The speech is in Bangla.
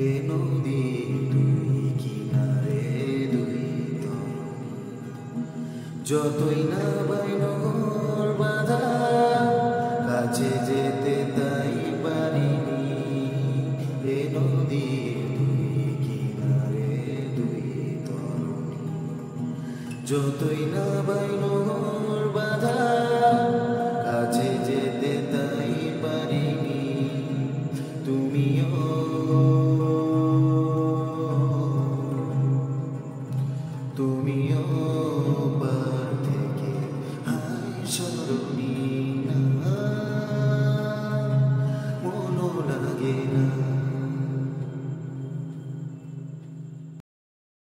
নদী দুই কিনারে দুই যতই না বাইনর বাধা, কাছে যেতে তাই পারিনি। এ নদীর দুই কিনারে দুই তরুণী যতই না বাইনর তুমিও